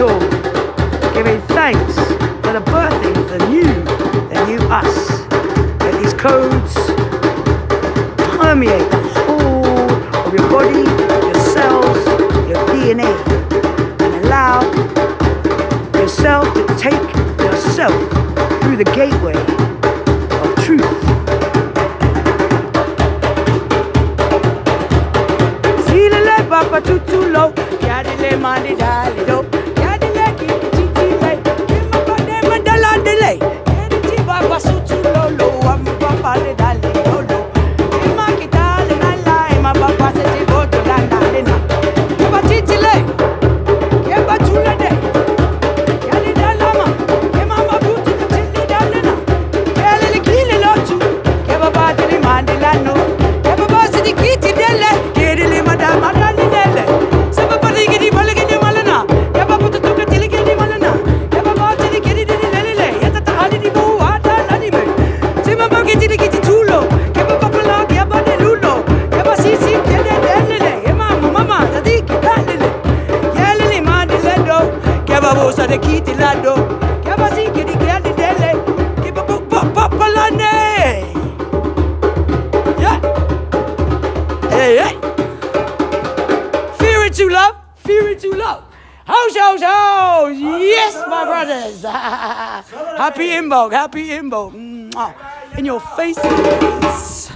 all, giving thanks for the birthing of the new, the new us. And these codes permeate the whole of your body, your cells, your DNA, and allow yourself to take yourself through the gateway of truth. See the Papa, too, too low. Yeah, the left, die. Kima bosa de kiti lado, kima si kidi kede dele, kima papala ne. Yeah. Hey, hey. Fear it you love, fear it you love. Haux, haux, haux. Yes, my brothers. happy Imbolc, happy Imbolc. In your faces.